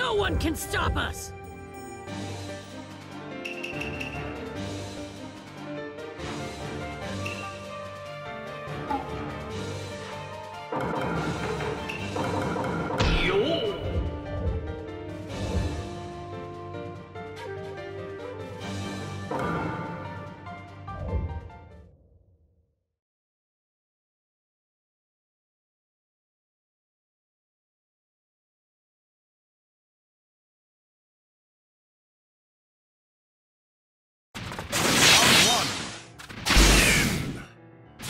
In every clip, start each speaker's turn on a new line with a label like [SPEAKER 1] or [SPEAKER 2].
[SPEAKER 1] No one can stop us!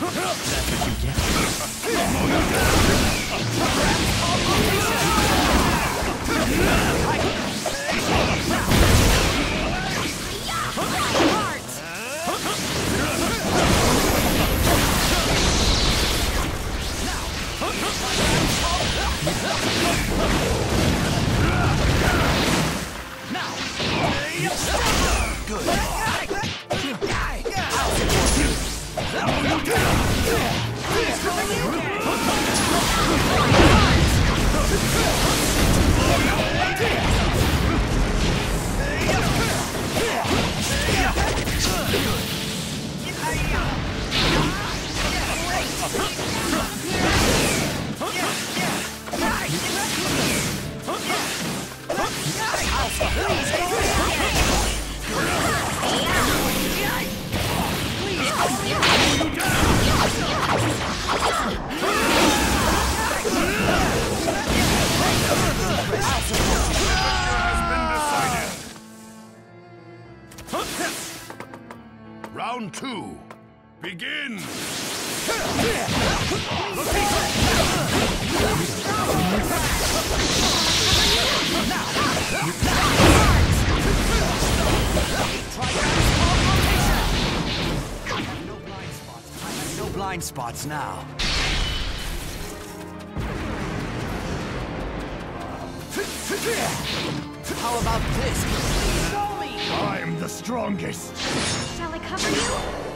[SPEAKER 2] Round two. Begin!
[SPEAKER 3] No blind spots. two. have no blind spots now. How about this?
[SPEAKER 2] The strongest!
[SPEAKER 4] Shall I cover you?